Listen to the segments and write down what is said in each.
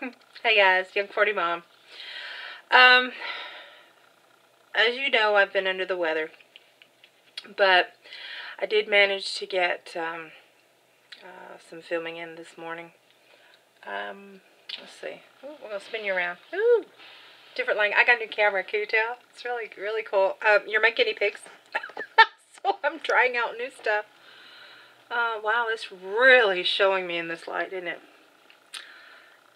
Hey guys, Young 40 Mom. Um, as you know, I've been under the weather, but I did manage to get um, uh, some filming in this morning. Um, let's see. Ooh, we're gonna spin you around. Ooh, different lighting. I got a new camera. Can you tell? It's really, really cool. Um, you're my guinea pigs, so I'm trying out new stuff. Uh, wow, it's really showing me in this light, isn't it?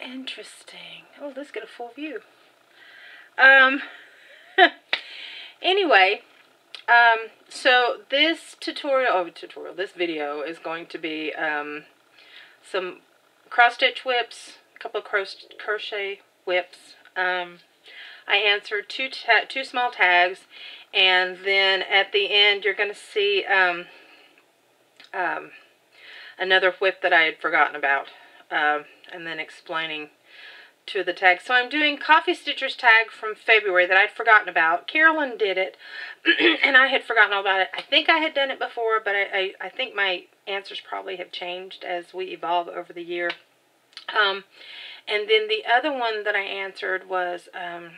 Interesting. Oh, let's get a full view. Um, anyway, um, so this tutorial, oh, tutorial, this video is going to be, um, some cross-stitch WIPs, a couple of cro crochet WIPs. Um, I answered two, two small tags, and then at the end you're going to see, um, um, another WIP that I had forgotten about, um, and then explaining of the tags. So I'm doing Coffee Stitcher's tag from February that I'd forgotten about. Carolyn did it, and I had forgotten all about it. I think I had done it before, but I, I, I think my answers probably have changed as we evolve over the year. Um, and then the other one that I answered was um,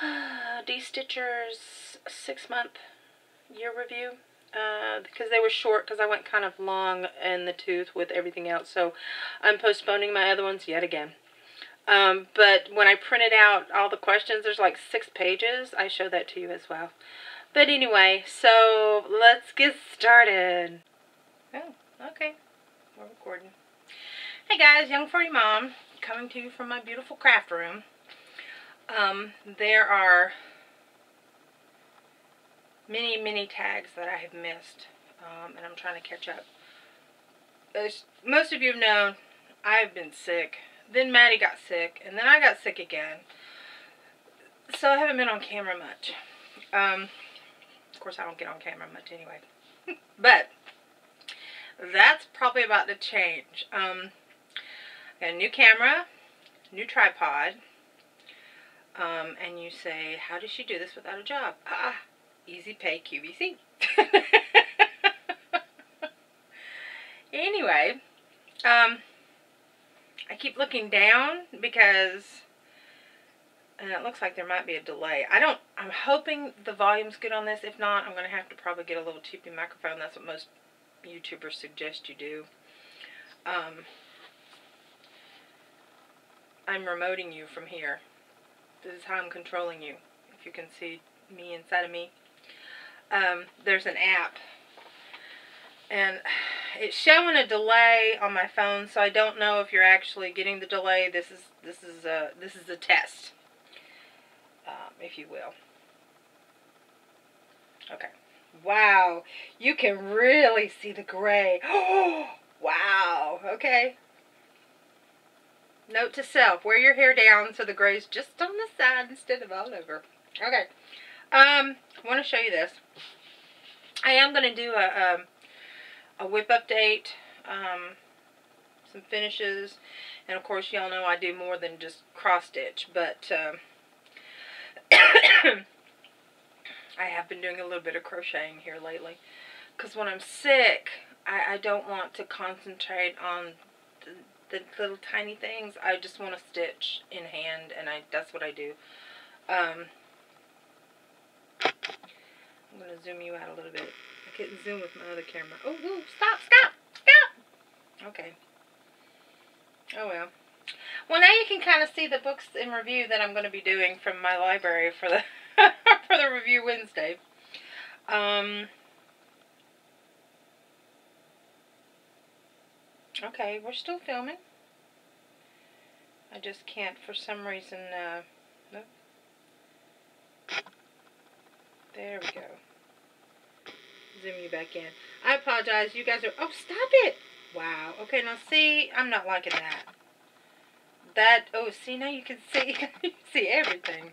D-Stitcher's six-month year review uh, because they were short because I went kind of long in the tooth with everything else. So I'm postponing my other ones yet again. Um, but when I printed out all the questions, there's like six pages. I show that to you as well. But anyway, so let's get started. Oh, okay. We're recording. Hey guys, Young 40 Mom, coming to you from my beautiful craft room. Um, there are many, many tags that I have missed, um, and I'm trying to catch up. As most of you have known, I've been sick. Then Maddie got sick, and then I got sick again. So I haven't been on camera much. Um, of course, I don't get on camera much anyway. but that's probably about to change. Um, I got a new camera, new tripod, um, and you say, how does she do this without a job? Ah, Easy Pay QVC. anyway, um, I keep looking down because and it looks like there might be a delay. I don't, I'm hoping the volume's good on this. If not, I'm going to have to probably get a little cheapy microphone. That's what most YouTubers suggest you do. Um, I'm remoting you from here. This is how I'm controlling you. If you can see me inside of me um, there's an app. And it's showing a delay on my phone so I don't know if you're actually getting the delay. This is this is a this is a test um, if you will. Okay. Wow. You can really see the gray. Oh wow. Okay. Note to self wear your hair down so the gray's just on the side instead of all over. Okay um, I want to show you this. I am going to do a, um, a WIP update, um, some finishes, and of course y'all know I do more than just cross stitch, but um, I have been doing a little bit of crocheting here lately, because when I'm sick, I, I don't want to concentrate on the, the little tiny things. I just want to stitch in hand, and I that's what I do. I'm going to zoom you out a little bit. I couldn't zoom with my other camera. Oh, stop, stop, stop. Okay. Oh, well. Well, now you can kind of see the books in review that I'm going to be doing from my library for the for the review Wednesday. Um, okay, we're still filming. I just can't, for some reason, uh, nope. There we go. Zoom you back in. I apologize. You guys are... Oh, stop it! Wow. Okay, now see, I'm not liking that. That... Oh, see, now you can see... see everything.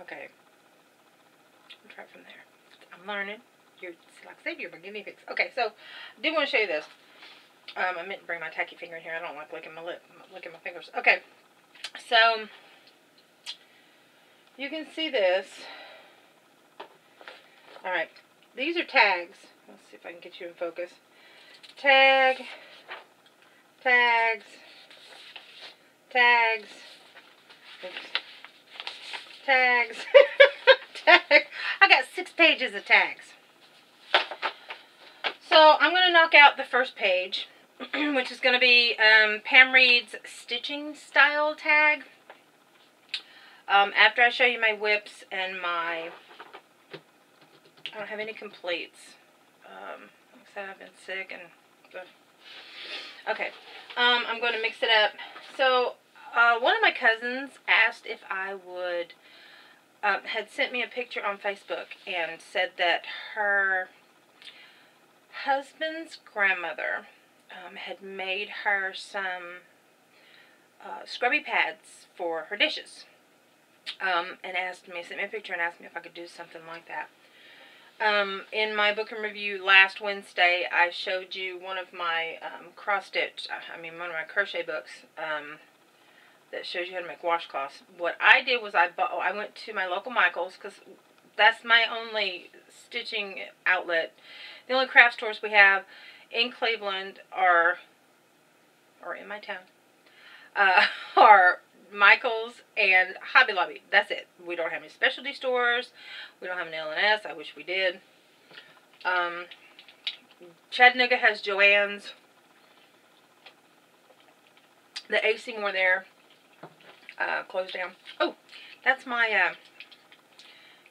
Okay. I'll try from there. I'm learning. You're, like I said, you're my. Okay, so, I do want to show you this. Um, I meant to bring my tacky finger in here. I don't like licking my lip, licking my fingers. Okay, so, you can see this. Alright, these are tags. Let's see if I can get you in focus. Tag, tags, tags, oops, tags, tag. I got six pages of tags. So I'm going to knock out the first page, which is going to be um, Pam Reed's stitching style tag. Um, after I show you my WIPs and my, I don't have any completes. Um, like I said, I've been sick and, okay. Um, I'm going to mix it up. So, uh, one of my cousins asked if I would, um, had sent me a picture on Facebook and said that her husband's grandmother um, had made her some uh, scrubby pads for her dishes um, and asked me, sent me a picture and asked me if I could do something like that. Um, in my book and review last Wednesday, I showed you one of my um, cross stitch, I mean one of my crochet books um, that shows you how to make washcloths. What I did was I bought, I went to my local Michaels because that's my only stitching outlet. The only craft stores we have in Cleveland are, or in my town, uh, are Michael's and Hobby Lobby. That's it. We don't have any specialty stores. We don't have an LNS. I wish we did. Um, Chattanooga has Joann's. The AC Moore there uh, closed down. Oh, that's my uh,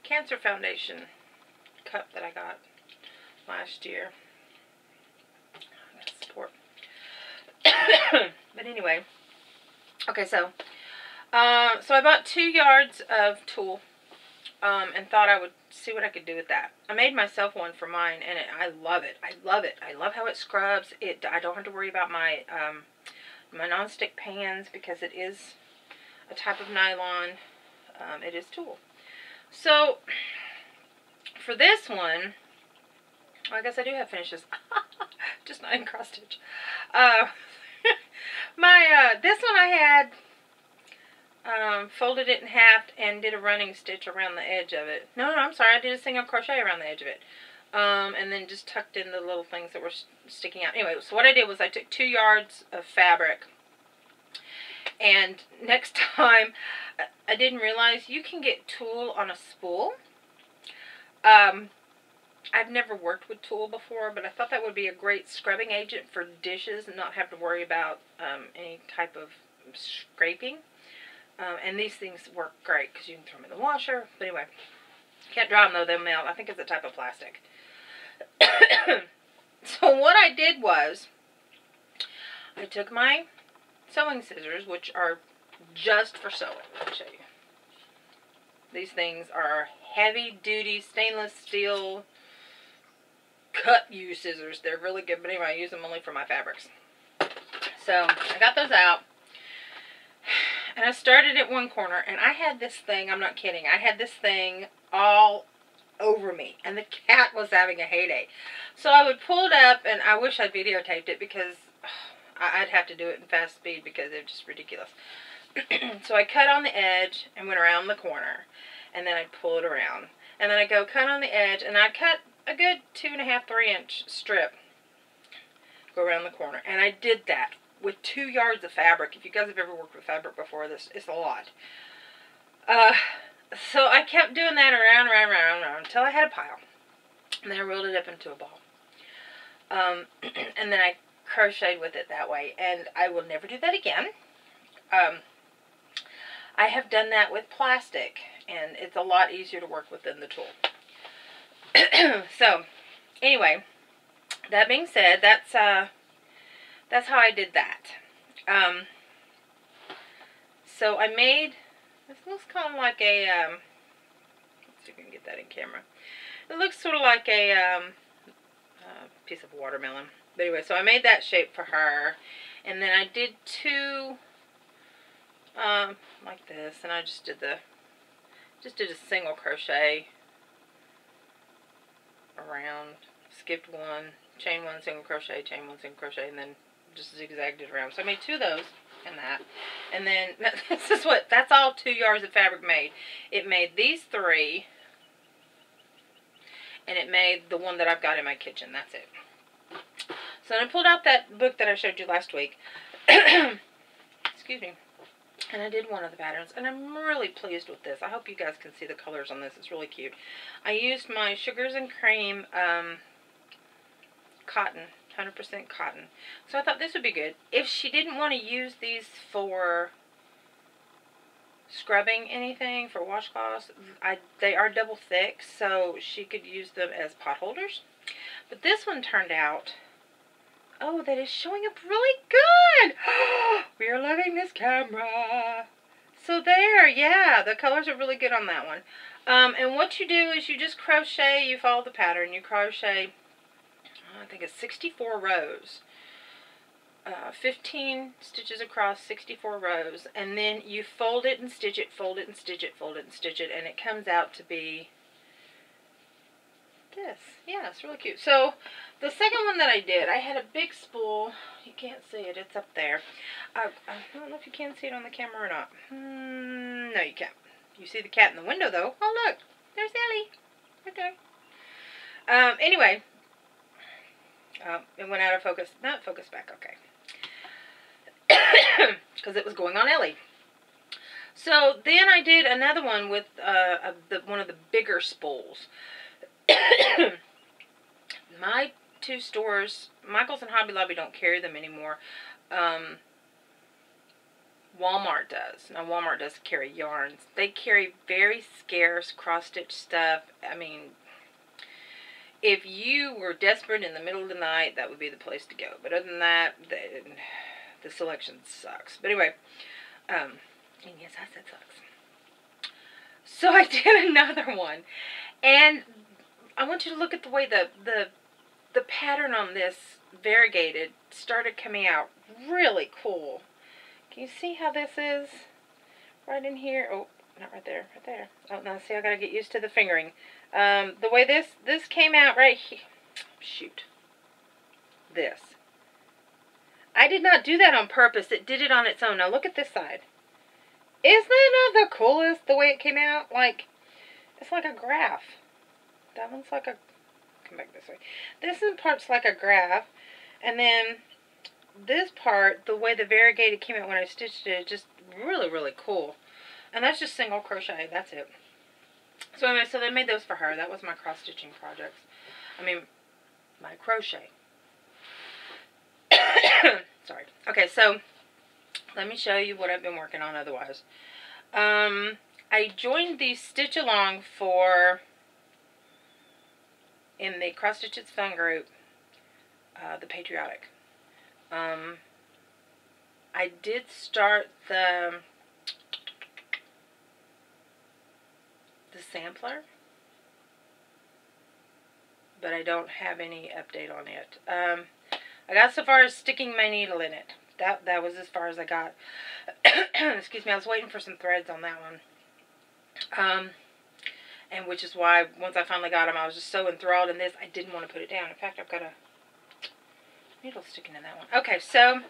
Cancer Foundation cup that I got last year. but anyway, okay, so uh, so I bought two yards of tulle um, and thought I would see what I could do with that. I made myself one for mine, and it, I love it. I love it. I love how it scrubs. It. I don't have to worry about my um, my nonstick pans because it is a type of nylon. Um, it is tulle. So for this one, I guess I do have finishes. Just not in cross stitch. Uh, my uh, this one I had um, folded it in half and did a running stitch around the edge of it. No, no, I'm sorry. I did a single crochet around the edge of it. Um, and then just tucked in the little things that were sticking out. Anyway, so what I did was I took two yards of fabric. And next time, I didn't realize you can get tulle on a spool. Um, I've never worked with tulle before, but I thought that would be a great scrubbing agent for dishes and not have to worry about um, any type of scraping. Um, and these things work great because you can throw them in the washer. But anyway, can't dry them though, they'll melt. I think it's a type of plastic. so what I did was, I took my sewing scissors, which are just for sewing. Let me show you. These things are heavy duty stainless steel cut you scissors. They're really good, but anyway, I use them only for my fabrics. So I got those out. And I started at one corner, and I had this thing, I'm not kidding, I had this thing all over me, and the cat was having a heyday. So I would pull it up, and I wish I'd videotaped it, because I'd have to do it in fast speed, because it's just ridiculous. so I cut on the edge, and went around the corner, and then I'd pull it around. And then I'd go cut on the edge, and I'd cut a good two and a half, three inch strip, go around the corner. And I did that with two yards of fabric. If you guys have ever worked with fabric before, this is a lot. Uh, so I kept doing that around, around, around, around until I had a pile. And then I rolled it up into a ball. Um, and then I crocheted with it that way. And I will never do that again. Um, I have done that with plastic. And it's a lot easier to work with than the tulle. so, anyway, that being said, that's, uh, that's how I did that. Um, so I made, this looks kind of like a, um, let's see if we can get that in camera. It looks sort of like a um, uh, piece of watermelon. But anyway, so I made that shape for her. And then I did two, um, like this. And I just did the, just did a single crochet around, skipped one, chain one, single crochet, chain one, single crochet, and then just zigzagged it around. So I made two of those and that. And then, this is what, that's all two yards of fabric made. It made these three. and it made the one that I've got in my kitchen. That's it. So then I pulled out that book that I showed you last week. Excuse me. And I did one of the patterns, and I'm really pleased with this. I hope you guys can see the colors on this. It's really cute. I used my Sugars and Cream um, cotton, 100% cotton. So I thought this would be good. If she didn't want to use these for scrubbing anything for washcloths. I they are double thick, so she could use them as pot holders. But this one turned out, oh, that is showing up really good. we are loving this camera. So there, yeah, the colors are really good on that one. Um, and what you do is you just crochet, you follow the pattern, you crochet, I think it's 64 rows uh, 15 stitches across 64 rows and then you fold it and stitch it fold it and stitch it fold it and stitch it and it comes out to be this yeah it's really cute. So the second one that I did I had a big spool. You can't see it. It's up there. I, I don't know if you can see it on the camera or not. Hmm, no you can't. You see the cat in the window though. Oh look. There's Ellie. Right there. Um, anyway. Um, it went out of focus. Not focus back. Okay. Because it was going on Ellie. So then I did another one with uh, the, one of the bigger spools. My two stores, Michael's and Hobby Lobby, don't carry them anymore. Um, Walmart does. Now, Walmart does carry yarns. They carry very scarce cross-stitch stuff. I mean, if you were desperate in the middle of the night, that would be the place to go. But other than that, they, the selection sucks. But anyway, um, and yes, I said sucks. So I did another one, and I want you to look at the way the the the pattern on this variegated started coming out really cool. Can you see how this is? Right in here. Oh, not right there. Right there. Oh, now see, I gotta get used to the fingering. Um, the way this this came out right here. Shoot. This. I did not do that on purpose. It did it on its own. Now look at this side. Isn't that not the coolest, the way it came out? Like, it's like a graph. That one's like a, come back this way. This part's like a graph. And then this part, the way the variegated came out when I stitched it, just really, really cool. And that's just single crochet. That's it. So anyway, so they made those for her. That was my cross-stitching projects. I mean, my crochet. Sorry. Okay, so let me show you what I've been working on otherwise. Um, I joined the Stitch Along for, in the Cross Stitches Fun group, uh, the Patriotic. Um, I did start the, the sampler, but I don't have any update on it. Um, I got so far as sticking my needle in it. That that was as far as I got. Excuse me, I was waiting for some threads on that one. Um, and which is why once I finally got them, I was just so enthralled in this, I didn't want to put it down. In fact, I've got a needle sticking in that one. Okay, so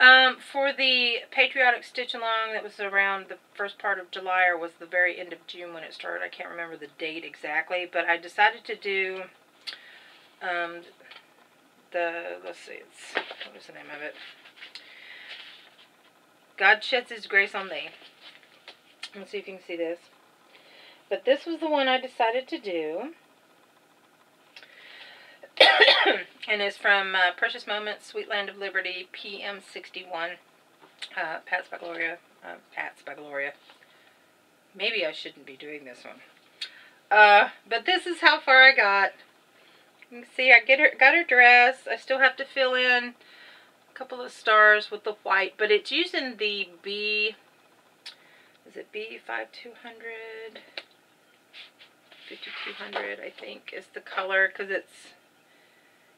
um, for the Patriotic Stitch Along, that was around the first part of July or was the very end of June when it started. I can't remember the date exactly, but I decided to do um, the, let's see, it's, what is the name of it? God sheds his grace on thee. Let's see if you can see this. But this was the one I decided to do. and it's from uh, Precious Moments, Sweet Land of Liberty, PM61. Uh, Pat's by Gloria. Uh, Pat's by Gloria. Maybe I shouldn't be doing this one. Uh, but this is how far I got. You can see I get her, got her dress. I still have to fill in a couple of stars with the white, but it's using the B, is it B5200? 5200 I think is the color because it's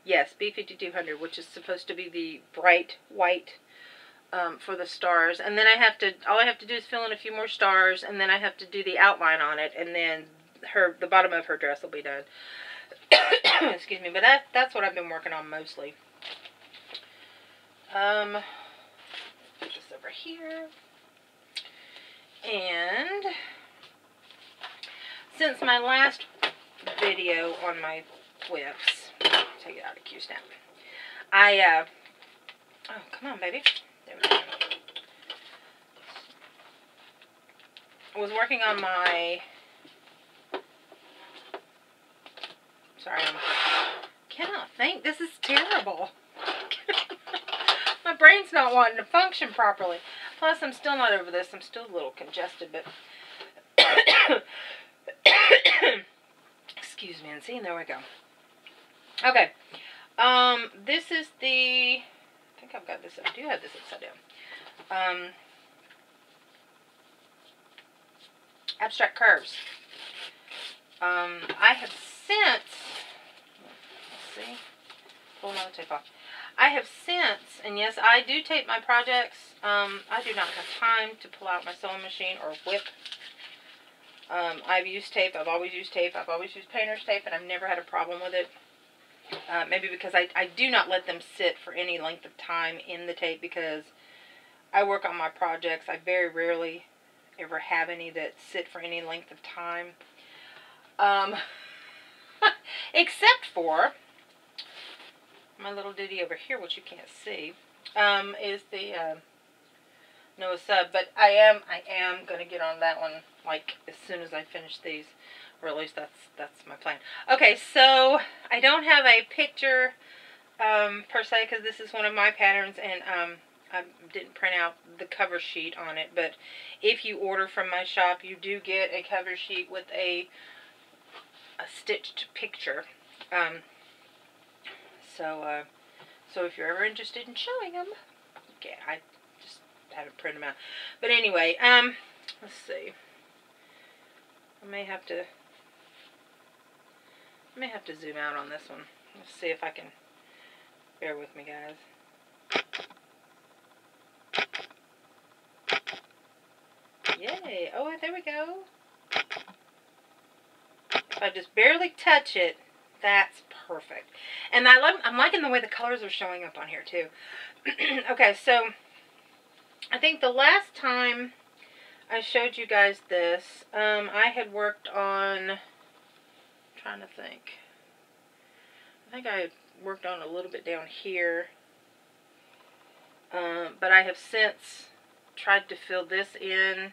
yes B5200 which is supposed to be the bright white um, for the stars and then I have to all I have to do is fill in a few more stars and then I have to do the outline on it and then her the bottom of her dress will be done Excuse me, but that, that's what I've been working on mostly. Um, put this over here. And since my last video on my WIPs. Take it out of Q-snap. I, uh, oh, come on, baby. There we go. I was working on my, sorry, I'm, cannot think. This is terrible. my brain's not wanting to function properly. Plus, I'm still not over this. I'm still a little congested, but excuse me and see, there we go. Okay. Um, this is the, I think I've got this, I do have this upside down. Um, abstract curves. Um, I have since, let's see, pull another tape off. I have since, and yes, I do tape my projects. Um, I do not have time to pull out my sewing machine or whip. Um, I've used tape. I've always used tape. I've always used painter's tape, and I've never had a problem with it. Uh, maybe because I, I do not let them sit for any length of time in the tape because I work on my projects. I very rarely ever have any that sit for any length of time. Um, except for my little ditty over here, which you can't see, um, is the uh, Noah sub. But I am I am gonna get on that one like as soon as I finish these, or at least that's that's my plan. Okay, so I don't have a picture um, per se because this is one of my patterns, and um, I didn't print out the cover sheet on it. But if you order from my shop, you do get a cover sheet with a a stitched picture. Um, so, uh, so if you're ever interested in showing them, okay, I just haven't printed them out. But anyway, um, let's see. I may have to, I may have to zoom out on this one. Let's see if I can, bear with me guys. Yay. Oh, there we go. If I just barely touch it, that's perfect. And I love, I'm liking the way the colors are showing up on here too. okay, so I think the last time I showed you guys this, um, I had worked on, trying to think, I think I worked on a little bit down here, um, but I have since tried to fill this in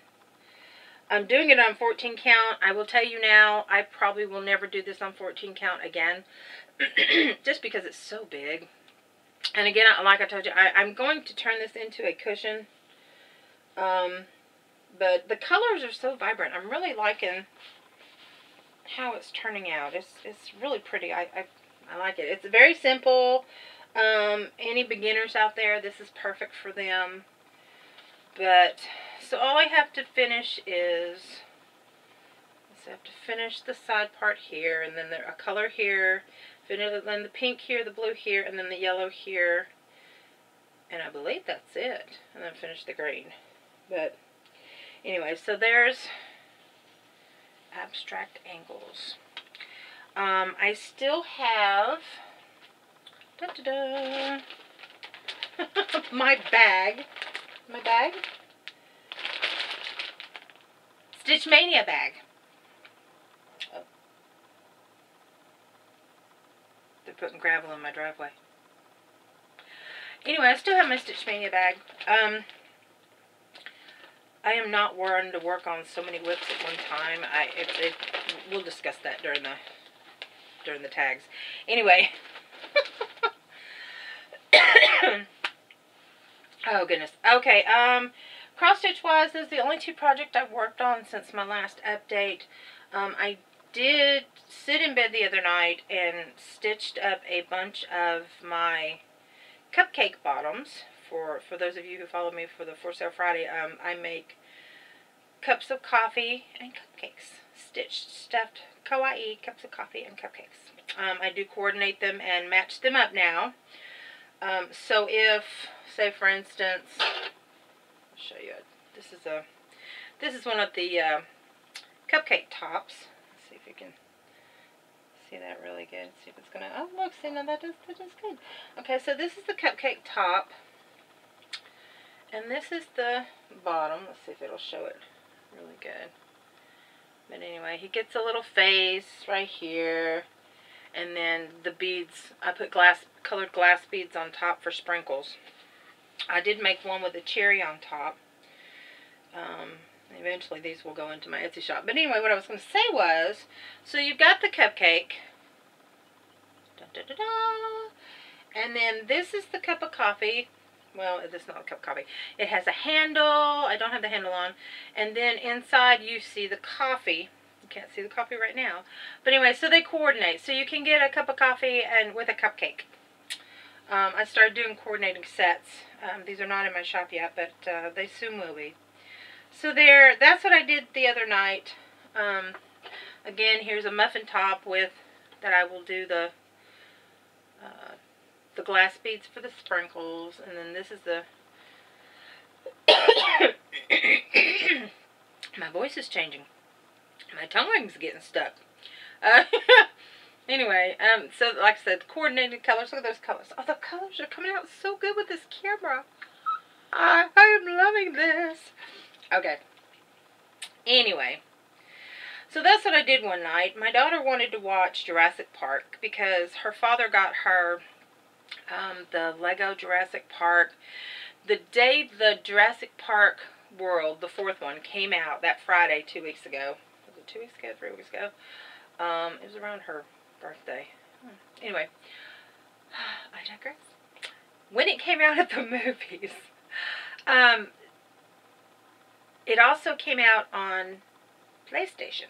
I'm doing it on 14 count. I will tell you now, I probably will never do this on 14 count again. just because it's so big. And again, like I told you, I, am going to turn this into a cushion. Um, but the colors are so vibrant. I'm really liking how it's turning out. It's, it's really pretty. I, I, I like it. It's very simple. Um, any beginners out there, this is perfect for them. But so all I have to finish is, I have to finish the side part here, and then there a color here, finish, then the pink here, the blue here, and then the yellow here, and I believe that's it, and then finish the green. But anyway, so there's abstract angles. Um, I still have da -da -da, my bag. My bag Stitch Mania bag. Oh. They're putting gravel in my driveway. Anyway, I still have my Stitch Mania bag. Um, I am not one to work on so many WIPs at one time. I it, it, we'll discuss that during the during the tags. Anyway. oh goodness. Okay. Um. Cross stitch wise, this is the only two project I've worked on since my last update. Um, I did sit in bed the other night and stitched up a bunch of my cupcake bottoms. For, for those of you who follow me for the For Sale Friday, um, I make cups of coffee and cupcakes. Stitched, stuffed, kawaii cups of coffee and cupcakes. Um, I do coordinate them and match them up now. Um, so if, say for instance, I'll show you. This is a this is one of the uh, cupcake tops. Let's see if you can see that really good. See if it's gonna. Oh, look! See now that does that is good. Okay, so this is the cupcake top, and this is the bottom. Let's see if it'll show it really good. But anyway, he gets a little face right here. And then the beads, I put glass colored glass beads on top for sprinkles. I did make one with a cherry on top. Um, eventually these will go into my Etsy shop. But anyway, what I was going to say was, so you've got the cupcake. And then this is the cup of coffee. Well, it's not a cup of coffee. It has a handle. I don't have the handle on. And then inside you see the coffee. You can't see the coffee right now. But anyway, so they coordinate. So you can get a cup of coffee and with a cupcake. Um, I started doing coordinating sets. Um, these are not in my shop yet, but uh, they soon will be. So there, that's what I did the other night. Um, again, here's a muffin top with, that I will do the, uh, the glass beads for the sprinkles. And then this is the, my voice is changing. My tongue ring's getting stuck. Uh, Anyway, um, so like I said, coordinated colors. Look at those colors. Oh, the colors are coming out so good with this camera. I, I am loving this. Okay. Anyway, so that's what I did one night. My daughter wanted to watch Jurassic Park because her father got her um, the Lego Jurassic Park. The day the Jurassic Park World, the fourth one, came out that Friday two weeks ago. Was it two weeks ago? Three weeks ago? Um, it was around her birthday. Hmm. Anyway, I digress. When it came out at the movies, um, it also came out on PlayStation.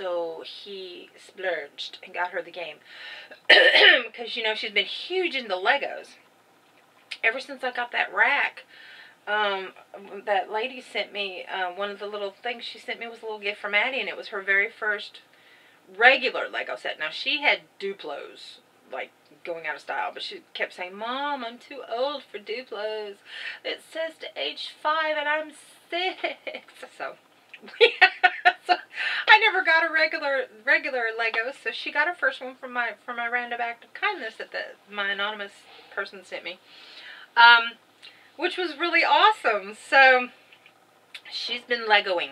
So he splurged and got her the game. Because, you know, she's been huge into Legos. Ever since I got that rack, um, that lady sent me, uh, one of the little things she sent me was a little gift from Addie, and it was her very first regular Lego set. Now, she had Duplos, like, going out of style, but she kept saying, Mom, I'm too old for Duplos. It says to age five, and I'm six. So, so I never got a regular regular Lego, so she got her first one from my from my random act of kindness that the, my anonymous person sent me, um, which was really awesome. So she's been Legoing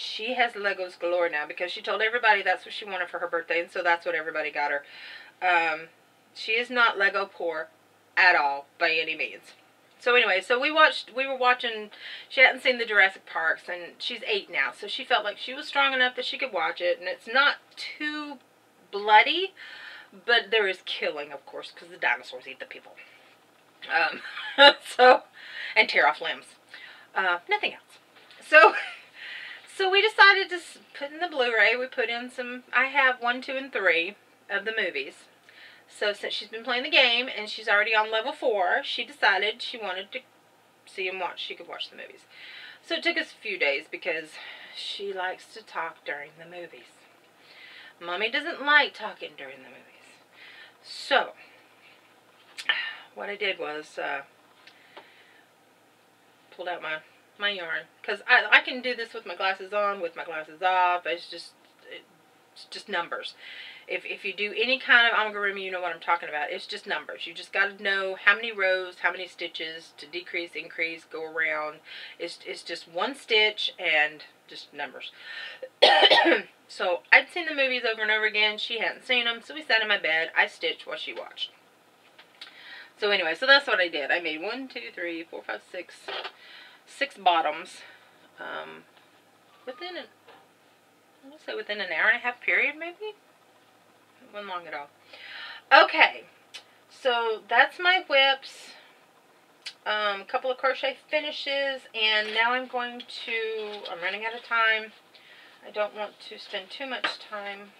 she has Legos galore now because she told everybody that's what she wanted for her birthday, and so that's what everybody got her. Um, she is not Lego poor at all by any means. So anyway, so we watched, we were watching, she hadn't seen the Jurassic Parks, and she's eight now, so she felt like she was strong enough that she could watch it, and it's not too bloody, but there is killing, of course, because the dinosaurs eat the people. Um, so, and tear off limbs. Uh, nothing else. So, So we decided to put in the Blu-ray. We put in some, I have one, two, and three of the movies. So since she's been playing the game and she's already on level four, she decided she wanted to see and watch. She could watch the movies. So it took us a few days because she likes to talk during the movies. Mommy doesn't like talking during the movies. So, what I did was, uh, pulled out my my yarn because I, I can do this with my glasses on with my glasses off it's just it's just numbers. If, if you do any kind of amigurumi you know what I'm talking about. It's just numbers. You just got to know how many rows how many stitches to decrease increase go around. It's, it's just one stitch and just numbers. So I'd seen the movies over and over again. She hadn't seen them so we sat in my bed. I stitched while she watched. So anyway so that's what I did. I made one two three four five six six bottoms um, within an, I'm say within an hour and a half period maybe? It wasn't long at all. Okay, so that's my WIPs, a um, couple of crochet finishes, and now I'm going to, I'm running out of time. I don't want to spend too much time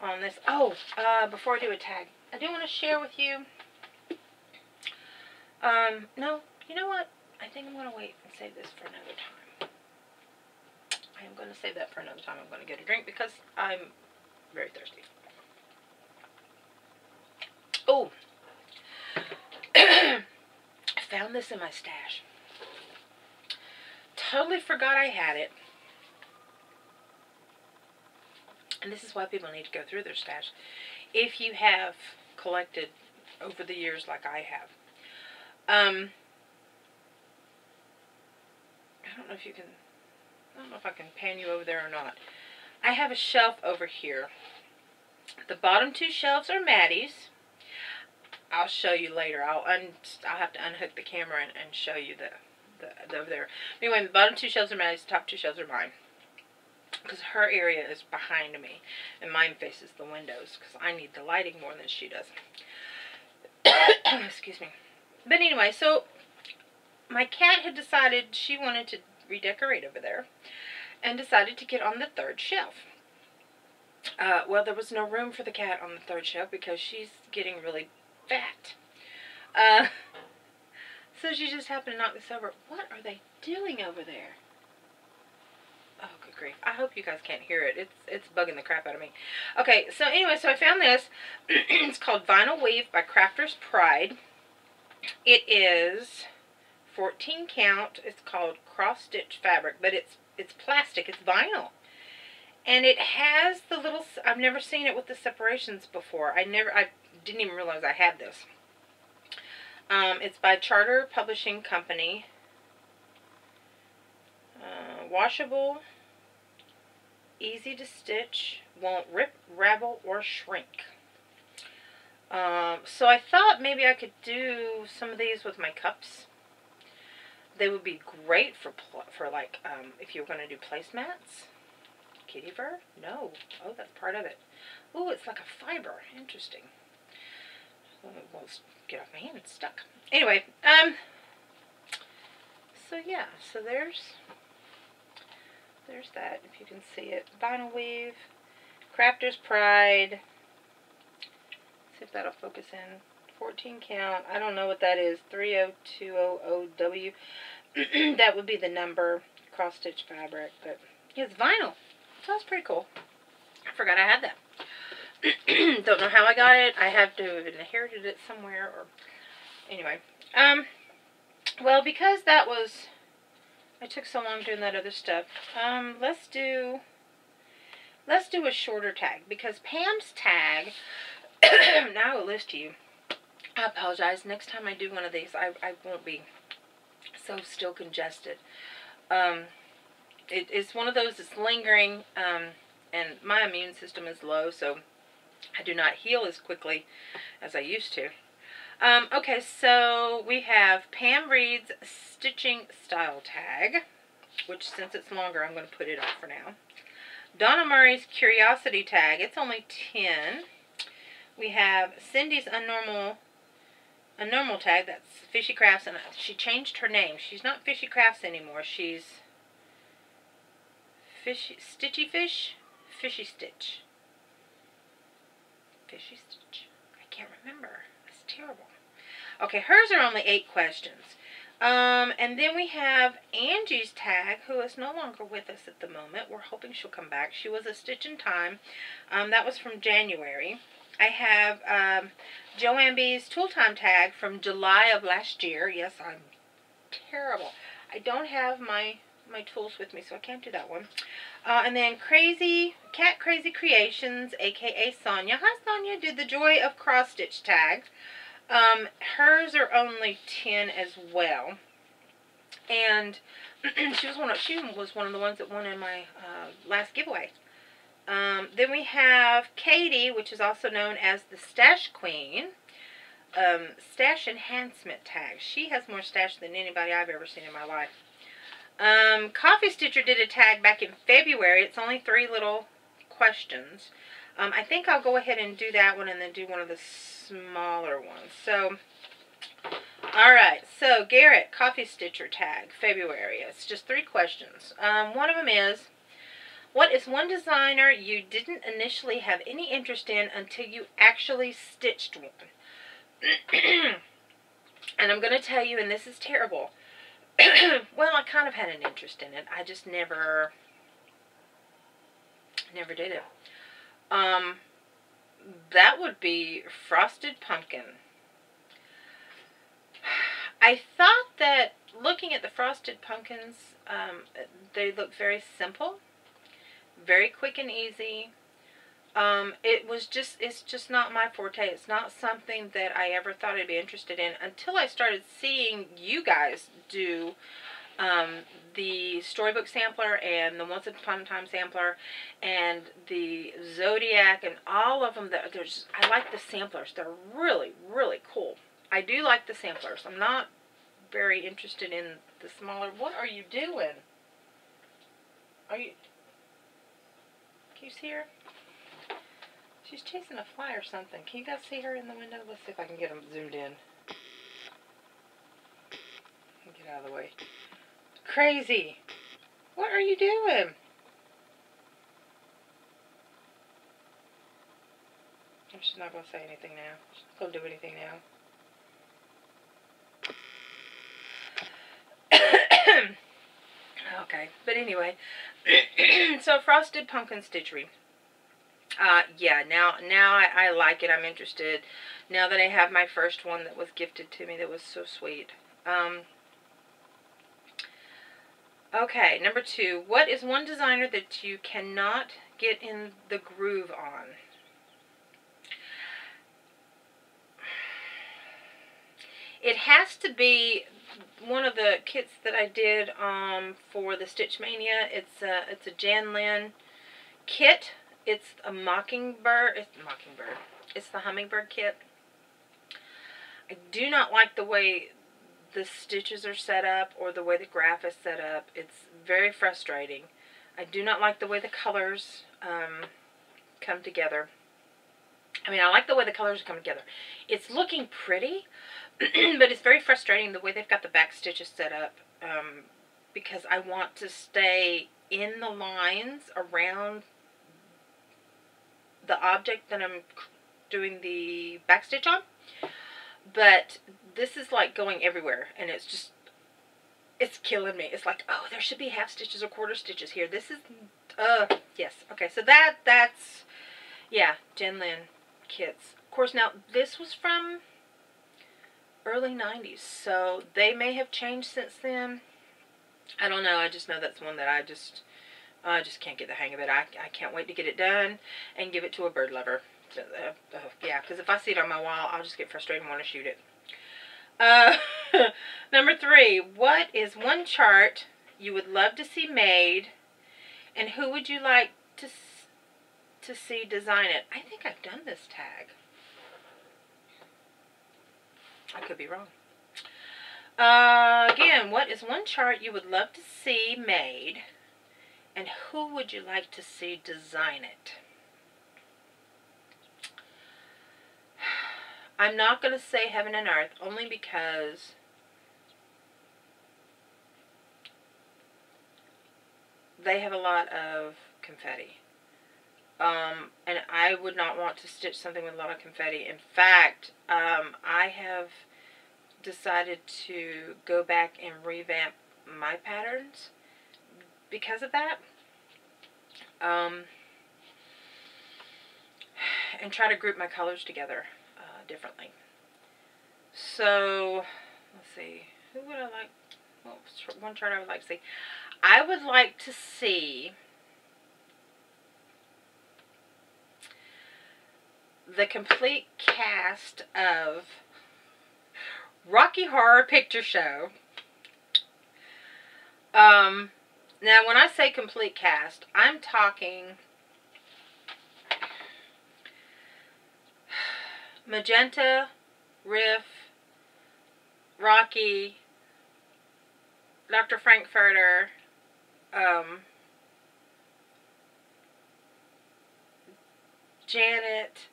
on this. Oh, uh, before I do a tag, I do want to share with you, um, no, you know what? I think I'm going to wait and save this for another time. I am going to save that for another time. I'm going to get a drink because I'm very thirsty. Oh, I found this in my stash. Totally forgot I had it. And this is why people need to go through their stash. If you have collected over the years like I have. Um, I don't know if you can I don't know if I can pan you over there or not. I have a shelf over here. The bottom two shelves are Maddie's. I'll show you later. I'll un I'll have to unhook the camera and, and show you the, the, the over there. Anyway, the bottom two shelves are Maddie's. The top two shelves are mine. Because her area is behind me. And mine faces the windows. Because I need the lighting more than she does. Excuse me. But anyway, so my cat had decided she wanted to redecorate over there. And decided to get on the third shelf. Uh, well, there was no room for the cat on the third shelf because she's getting really fat. Uh, so she just happened to knock this over. What are they doing over there? Oh, good grief. I hope you guys can't hear it. It's it's bugging the crap out of me. Okay, so anyway, so I found this. it's called Vinyl Weave by Crafter's Pride. It is 14 count. It's called cross stitch fabric, but it's it's plastic. It's vinyl. And it has the little, I've never seen it with the separations before. I never, I didn't even realize I had this. Um, it's by Charter Publishing Company. Uh, washable, easy to stitch, won't rip, ravel, or shrink. Um, so I thought maybe I could do some of these with my cups. They would be great for, for like, um, if you were going to do placemats. Kitty fur? No. Oh, that's part of it. Oh, it's like a fiber. Interesting. Well, get off my hand. It's stuck. Anyway, um, so yeah, so there's, there's that, if you can see it. Vinyl weave, Crafter's Pride. See if that'll focus in. 14 count. I don't know what that is. 30200W. that would be the number. Cross stitch fabric, but it's vinyl. So that's pretty cool. I forgot I had that. Don't know how I got it. I have to have inherited it somewhere or anyway. Um well because that was I took so long doing that other stuff. Um let's do let's do a shorter tag because Pam's tag now I will list you. I apologize. Next time I do one of these I I won't be so still congested. Um it, it's one of those that's lingering, um, and my immune system is low, so I do not heal as quickly as I used to. Um, okay, so we have Pam Reed's Stitching Style Tag, which since it's longer, I'm going to put it off for now. Donna Murray's Curiosity Tag, it's only 10. We have Cindy's Unnormal a normal tag, that's Fishy Crafts, and she changed her name. She's not Fishy Crafts anymore. She's Fishy, Stitchy Fish? Fishy Stitch. Fishy Stitch. I can't remember. That's terrible. Okay, hers are only eight questions. Um, and then we have Angie's tag, who is no longer with us at the moment. We're hoping she'll come back. She was a Stitch in Time. Um, that was from January. I have um, Joanne B's Tool Time tag from July of last year. Yes, I'm terrible. I don't have my my tools with me, so I can't do that one. Uh, and then Crazy, Cat Crazy Creations, aka Sonia. Hi, Sonia. Did the Joy of Cross Stitch tag. Um, hers are only 10 as well. And she was one of she was one of the ones that won in my uh, last giveaway. Um, then we have Katie, which is also known as the Stash Queen. Um, stash Enhancement tag. She has more stash than anybody I've ever seen in my life. Um, Coffee Stitcher did a tag back in February. It's only three little questions. Um, I think I'll go ahead and do that one and then do one of the smaller ones. So, alright. So, Garrett, Coffee Stitcher tag, February. It's just three questions. Um, one of them is, what is one designer you didn't initially have any interest in until you actually stitched one? and I'm going to tell you, and this is terrible, well, I kind of had an interest in it. I just never, never did it. Um, that would be Frosted Pumpkin. I thought that looking at the Frosted Pumpkins, um, they look very simple, very quick and easy. Um, it was just, it's just not my forte. It's not something that I ever thought I'd be interested in until I started seeing you guys do Um, the storybook sampler and the Once Upon a Time sampler and the Zodiac and all of them. That there's I like the samplers. They're really really cool. I do like the samplers. I'm not very interested in the smaller. What are you doing? Are you? Can you see her? She's chasing a fly or something. Can you guys see her in the window? Let's see if I can get them zoomed in. Get out of the way. Crazy. What are you doing? She's not going to say anything now. She's not going to do anything now. Okay, but anyway, so Frosted Pumpkin Stitchery. Uh, yeah, now now I, I like it. I'm interested. Now that I have my first one that was gifted to me that was so sweet. Um, okay, number two. What is one designer that you cannot get in the groove on? It has to be one of the kits that I did um, for the Stitch Mania. It's a, it's a Janlynn kit. It's a Mockingbird. It's Mockingbird. It's the Hummingbird kit. I do not like the way the stitches are set up or the way the graph is set up. It's very frustrating. I do not like the way the colors um, come together. I mean, I like the way the colors come together. It's looking pretty, but it's very frustrating the way they've got the back stitches set up um, because I want to stay in the lines around the object that I'm doing the back stitch on. But this is like going everywhere and it's just, it's killing me. It's like, oh, there should be half stitches or quarter stitches here. This is, uh, yes. Okay, so that, that's, yeah, Janlynn kits. Of course, now this was from early 90s. So they may have changed since then. I don't know. I just know that's one that I just I just can't get the hang of it. I, I can't wait to get it done and give it to a bird lover. So, uh, uh, yeah, because if I see it on my wall, I'll just get frustrated and want to shoot it. Uh, number three, what is one chart you would love to see made and who would you like to, to see design it? I think I've done this tag. I could be wrong. Uh, again, what is one chart you would love to see made, and who would you like to see design it? I'm not going to say heaven and earth, only because they have a lot of confetti. Um, and I would not want to stitch something with a lot of confetti. In fact, um, I have decided to go back and revamp my patterns because of that. Um, and try to group my colors together uh, differently. So, let's see. Who would I like? Well, one chart I would like to see. I would like to see the complete cast of Rocky Horror Picture Show. Um, now, when I say complete cast, I'm talking Magenta, Riff, Rocky, Dr. Frank-N-Furter, um, Janet,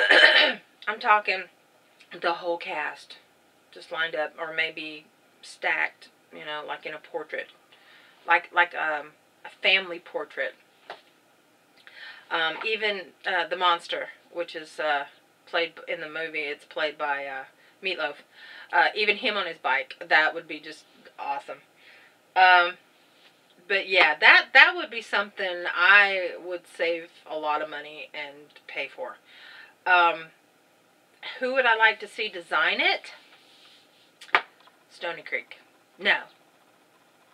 I'm talking the whole cast just lined up or maybe stacked, you know, like in a portrait. Like like um, a family portrait. Um, even uh, the monster, which is uh, played in the movie, it's played by uh, Meat Loaf. Uh, even him on his bike, that would be just awesome. Um, but yeah, that that would be something I would save a lot of money and pay for. Um, who would I like to see design it? Stoney Creek. No.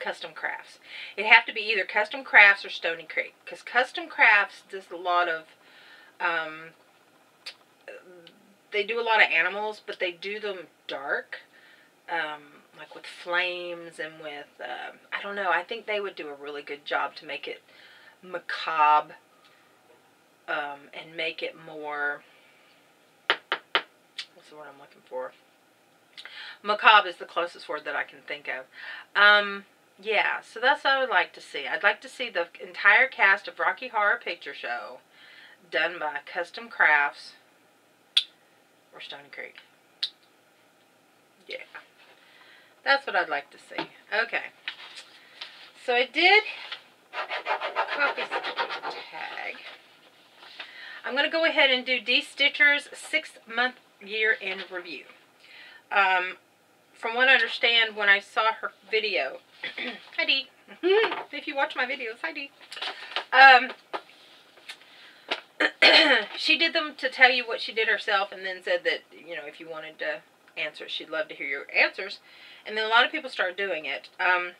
Kustom Krafts. It'd have to be either Kustom Krafts or Stoney Creek. Because Kustom Krafts does a lot of... Um, they do a lot of animals, but they do them dark. Um, like with flames and with uh, I don't know. I think they would do a really good job to make it macabre um, and make it more. What's the word I'm looking for? Macabre is the closest word that I can think of. Um, yeah, so that's what I would like to see. I'd like to see the entire cast of Rocky Horror Picture Show done by Kustom Krafts or Stoney Creek. Yeah. That's what I'd like to see. Okay. So I did copy tag. I'm going to go ahead and do Dee Stitcher's six month year in review. Um, from what I understand, when I saw her video, Dee, if you watch my videos, Dee. Um, she did them to tell you what she did herself and then said that, you know, if you wanted to answer, she'd love to hear your answers. And then a lot of people started doing it. Um,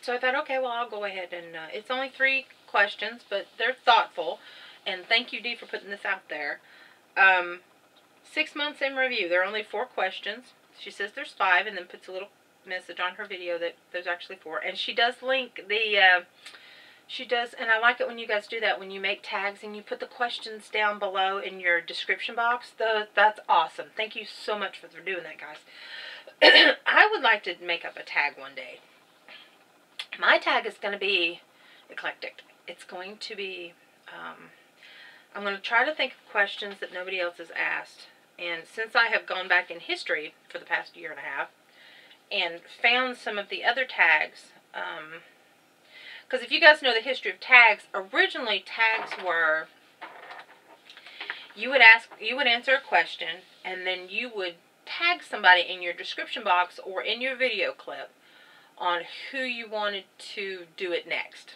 so I thought, okay, well, I'll go ahead and, uh, it's only three questions, but they're thoughtful. And thank you, Dee, for putting this out there. Um, six months in review. There are only four questions. She says there's five and then puts a little message on her video that there's actually four. And she does link the, uh, she does, and I like it when you guys do that, when you make tags and you put the questions down below in your description box. The, that's awesome. Thank you so much for doing that, guys. I would like to make up a tag one day. My tag is going to be eclectic. It's going to be, um, I'm going to try to think of questions that nobody else has asked. And since I have gone back in history for the past year and a half and found some of the other tags, um, because if you guys know the history of tags, originally tags were you would ask you would answer a question and then you would tag somebody in your description box or in your video clip on who you wanted to do it next.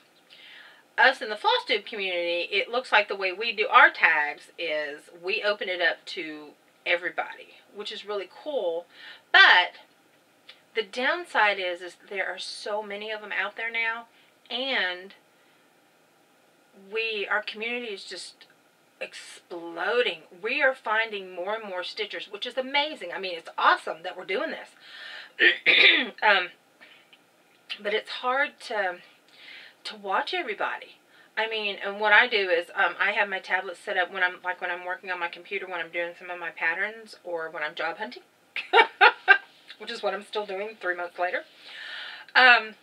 Us in the Flosstube community, it looks like the way we do our tags is we open it up to everybody, which is really cool. But the downside is, is there are so many of them out there now and we our community is just exploding. We are finding more and more stitchers, which is amazing. I mean, it's awesome that we're doing this. um, but it's hard to to watch everybody. I mean, and what I do is um, I have my tablet set up when I'm like when I'm working on my computer when I'm doing some of my patterns or when I'm job hunting, which is what I'm still doing three months later. Um,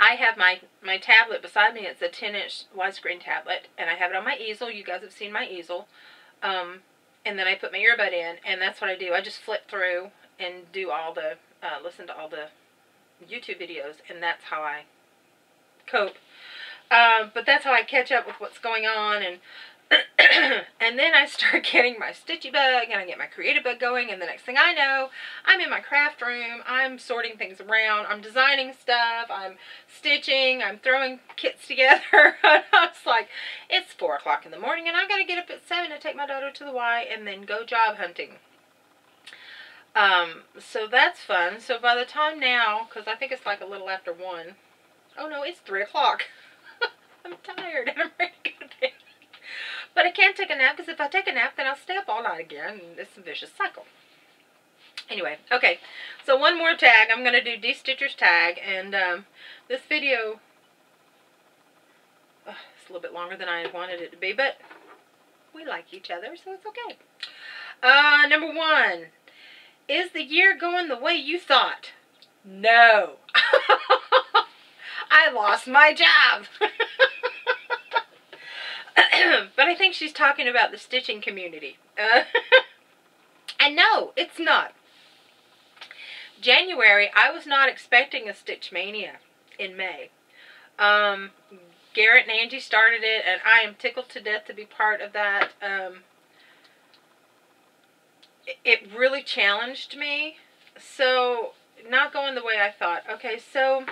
I have my, my tablet beside me. It's a 10-inch widescreen tablet, and I have it on my easel. You guys have seen my easel. Um, and then I put my earbud in, and that's what I do. I just flip through and do all the, uh, listen to all the YouTube videos, and that's how I cope. Um, but that's how I catch up with what's going on, and and then I start getting my stitchy bug and I get my creative bug going and the next thing I know, I'm in my craft room, I'm sorting things around, I'm designing stuff, I'm stitching, I'm throwing kits together. and I was like, it's 4 o'clock in the morning and I got to get up at 7 to take my daughter to the Y and then go job hunting. Um, so that's fun. So by the time now, because I think it's like a little after 1, oh no, it's 3 o'clock. I'm tired and I'm ready to go to bed. But I can't take a nap because if I take a nap, then I'll stay up all night again. It's a vicious cycle. Anyway, okay. So one more tag. I'm going to do Dee Stitcher's tag. And um, this video it's a little bit longer than I wanted it to be. But we like each other, so it's okay. Uh, number one. Is the year going the way you thought? No. I lost my job. but I think she's talking about the stitching community. Uh, and no, it's not. January, I was not expecting a Stitch Mania in May. Um, Garrett and Angie started it, and I am tickled to death to be part of that. Um, it really challenged me. So, not going the way I thought. Okay, so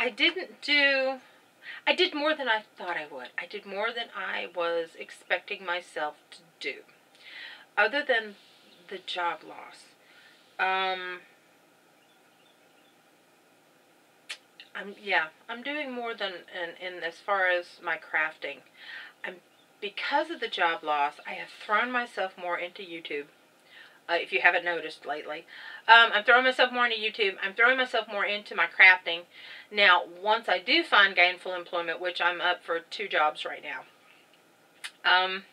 I didn't do I did more than I thought I would. I did more than I was expecting myself to do. Other than the job loss. Um, I'm, yeah, I'm doing more than in, in as far as my crafting. I'm because of the job loss, I have thrown myself more into YouTube. Uh, if you haven't noticed lately. Um, I'm throwing myself more into YouTube. I'm throwing myself more into my crafting. Now, once I do find gainful employment, which I'm up for two jobs right now, um,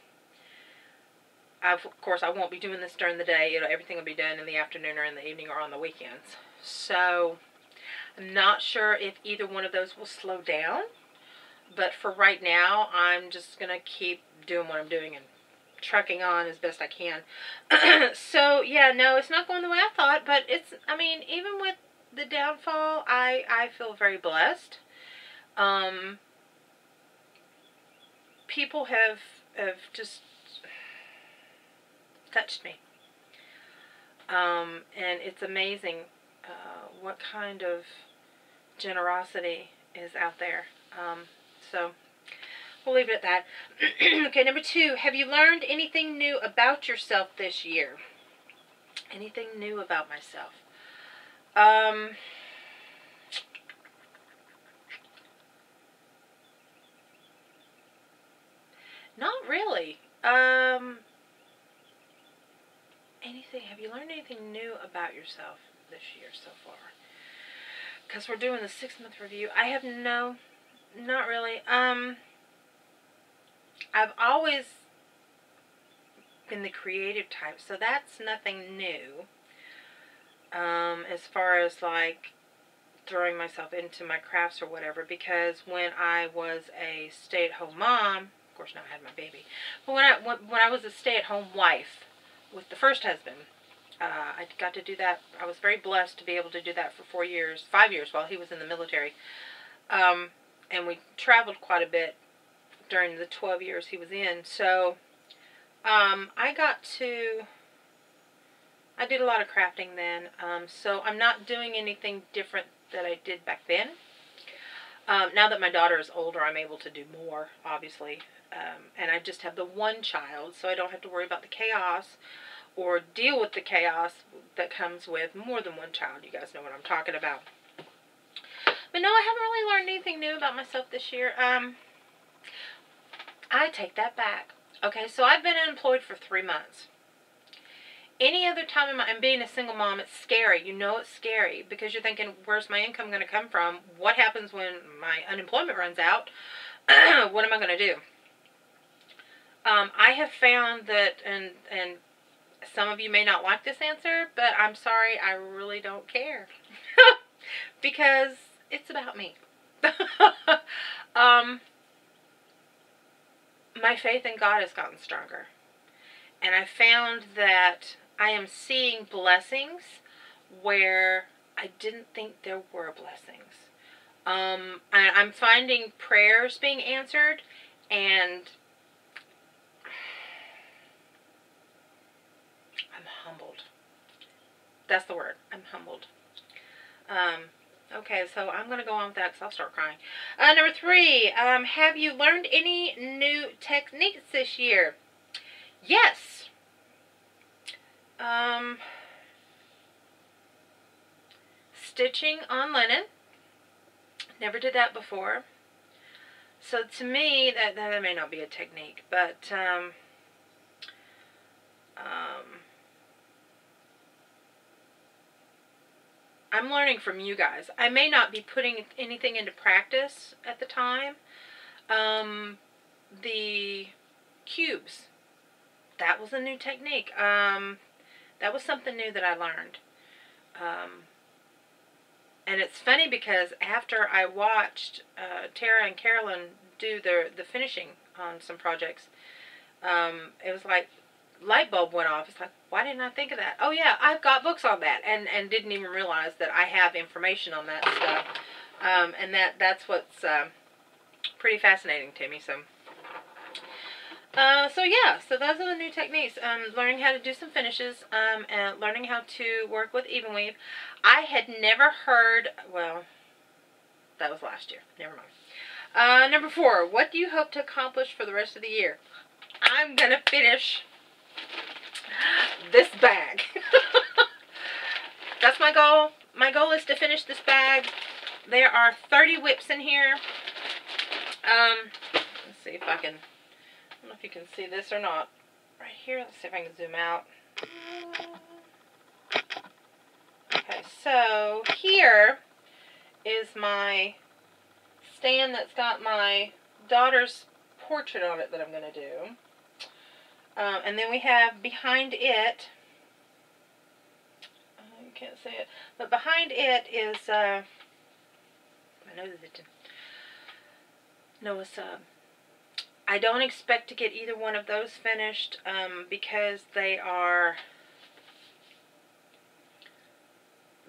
I've, of course, I won't be doing this during the day. It'll, everything will be done in the afternoon or in the evening or on the weekends. So, I'm not sure if either one of those will slow down. But for right now, I'm just going to keep doing what I'm doing and trucking on as best I can. so, yeah, no, it's not going the way I thought. But it's, I mean, even with the downfall, I, I feel very blessed. Um, people have, have just touched me. Um, and it's amazing uh, what kind of generosity is out there. Um, so we'll leave it at that. okay, number two, have you learned anything new about yourself this year? Anything new about myself? Um, not really. Um, anything, have you learned anything new about yourself this year so far? Because we're doing the six month review. I have no, not really. Um, I've always been the creative type, so that's nothing new. Um, as far as like throwing myself into my crafts or whatever, because when I was a stay-at-home mom, of course now I had my baby, but when I when, when I was a stay-at-home wife, with the first husband. Uh, I got to do that. I was very blessed to be able to do that for four years, five years while he was in the military. Um, and we traveled quite a bit during the 12 years he was in. So um, I got to, I did a lot of crafting then. Um, so I'm not doing anything different that I did back then. Um, now that my daughter is older, I'm able to do more, obviously. Um, and I just have the one child, so I don't have to worry about the chaos or deal with the chaos that comes with more than one child. You guys know what I'm talking about. But no, I haven't really learned anything new about myself this year. Um, I take that back. Okay, so I've been unemployed for three months. Any other time in my, and being a single mom, it's scary. You know it's scary because you're thinking, where's my income going to come from? What happens when my unemployment runs out? what am I going to do? Um, I have found that, and and some of you may not like this answer, but I'm sorry, I really don't care because it's about me. um, my faith in God has gotten stronger, and I found that I am seeing blessings where I didn't think there were blessings. Um, I, I'm finding prayers being answered, and I'm humbled. That's the word. I'm humbled. Um, okay, so I'm going to go on with that because I'll start crying. Uh, number three, um, have you learned any new techniques this year? Yes. Um, stitching on linen. Never did that before. So to me, that, that may not be a technique, but um, um, I'm learning from you guys. I may not be putting anything into practice at the time. Um, the cubes, that was a new technique. Um, that was something new that I learned. Um, and it's funny because after I watched uh, Tara and Carolyn do the the finishing on some projects, um, it was like light bulb went off. It's like, why didn't I think of that? Oh yeah, I've got books on that, and and didn't even realize that I have information on that stuff. Um, and that that's what's uh, pretty fascinating to me. So. Uh, so yeah, so those are the new techniques. Um, learning how to do some finishes, um, and learning how to work with even weave. I had never heard, well, that was last year. Never mind. Uh, number four, what do you hope to accomplish for the rest of the year? I'm going to finish this bag. That's my goal. My goal is to finish this bag. There are 30 WIPs in here. Um, let's see if I can, I don't know if you can see this or not. Right here, let's see if I can zoom out. Okay, so here is my stand that's got my daughter's portrait on it that I'm going to do. Um, and then we have behind it, uh, you can't see it, but behind it is, uh, I know that it Noah's, uh, I don't expect to get either one of those finished um, because they are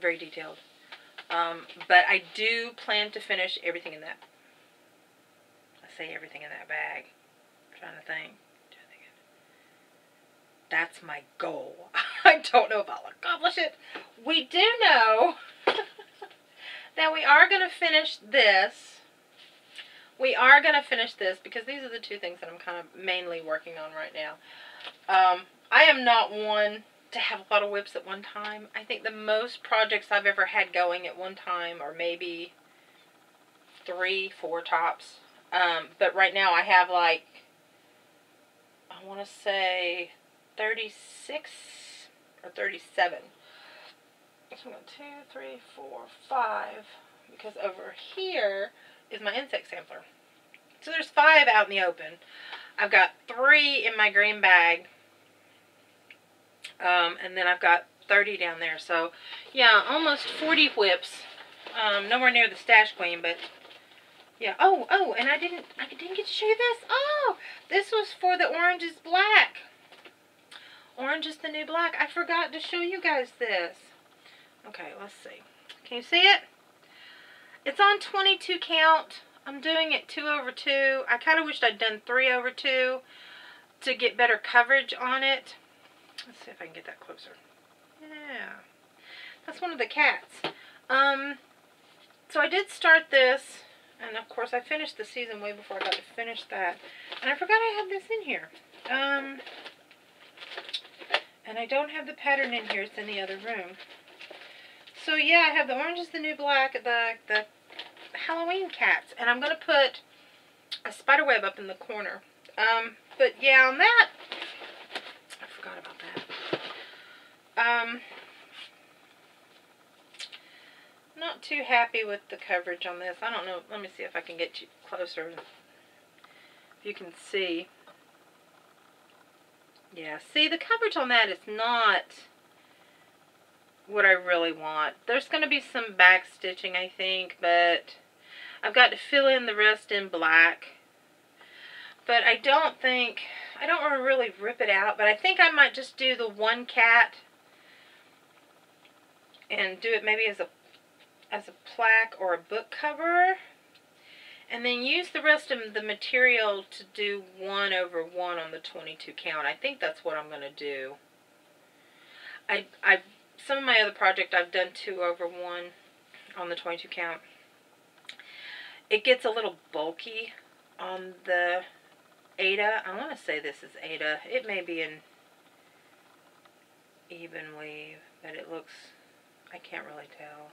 very detailed. Um, but I do plan to finish everything in that. I say everything in that bag. I'm trying to think. That's my goal. I don't know if I'll accomplish it. We do know that we are going to finish this. We are going to finish this because these are the two things that I'm kind of mainly working on right now. Um, I am not one to have a lot of WIPs at one time. I think the most projects I've ever had going at one time are maybe three, four tops. Um, but right now I have like, I want to say 36 or 37. So I'm going two, three, four, five, because over here is my insect sampler. So there's five out in the open. I've got three in my green bag. Um, and then I've got 30 down there. So, yeah, almost 40 WIPs. Um, nowhere near the Stash Queen, but yeah. Oh, oh, and I didn't, I didn't get to show you this. Oh, this was for the Orange is Black. Orange is the new black. I forgot to show you guys this. Okay, let's see. Can you see it? It's on 22 count. I'm doing it 2 over 2. I kind of wished I'd done 3 over 2 to get better coverage on it. Let's see if I can get that closer. Yeah. That's one of the cats. Um, so I did start this, and of course I finished the season way before I got to finish that. And I forgot I had this in here. Um, and I don't have the pattern in here. It's in the other room. So yeah, I have the orange is the new black, the, the Halloween cats. And I'm going to put a spider web up in the corner. Um, but yeah, on that, I forgot about that. Um, not too happy with the coverage on this. I don't know. Let me see if I can get you closer. If you can see. Yeah, see, the coverage on that is not what I really want. There's going to be some back stitching, I think, but I've got to fill in the rest in black. But I don't think, I don't want to really rip it out, but I think I might just do the one cat and do it maybe as a as a plaque or a book cover. And then use the rest of the material to do 1 over 1 on the 22 count. I think that's what I'm going to do. I, I, some of my other project I've done 2 over 1 on the 22 count. It gets a little bulky on the Aida. I want to say this is Aida. It may be an even weave, but it looks, I can't really tell.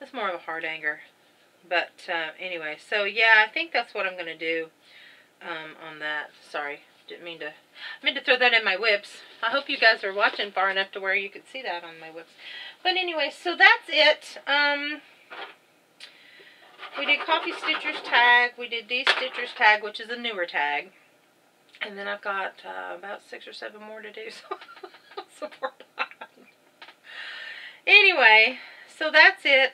It's more of a hard hardanger. But uh, anyway, so yeah, I think that's what I'm going to do um, on that. Sorry, didn't mean to. I meant to throw that in my WIPs. I hope you guys are watching far enough to where you could see that on my WIPs. But anyway, so that's it. Um, we did Coffee Stitchers tag. We did De-Stitchers tag, which is a newer tag. And then I've got uh, about six or seven more to do. So, so Anyway, so that's it.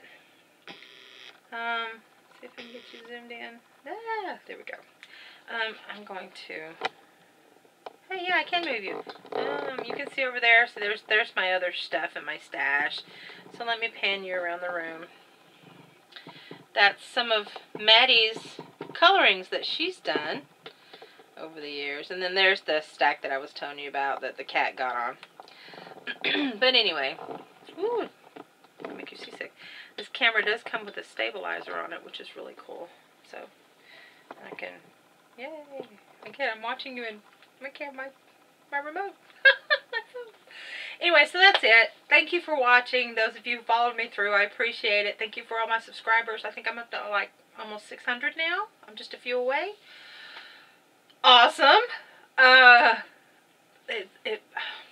Um, see if I can get you zoomed in. Ah, there we go. Um, I'm going to. Hey, yeah, I can move you. Um, you can see over there. So there's there's my other stuff in my stash. So let me pan you around the room. That's some of Maddie's colorings that she's done over the years. And then there's the stack that I was telling you about that the cat got on. but anyway, ooh. This camera does come with a stabilizer on it, which is really cool. So I can, yay! Again, I'm watching you in my camera, my, my remote. anyway, so that's it. Thank you for watching. Those of you who followed me through, I appreciate it. Thank you for all my subscribers. I think I'm up to like almost 600 now. I'm just a few away. Awesome. Uh, it, it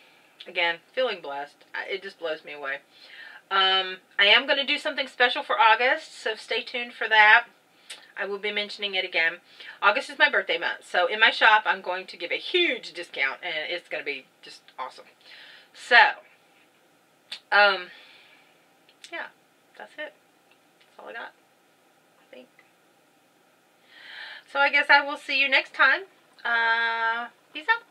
man, feeling blessed. It just blows me away. Um, I am going to do something special for August, so stay tuned for that. I will be mentioning it again. August is my birthday month, so in my shop I'm going to give a huge discount, and it's going to be just awesome. So, um, yeah, that's it. That's all I got, I think. So I guess I will see you next time. Uh, peace out.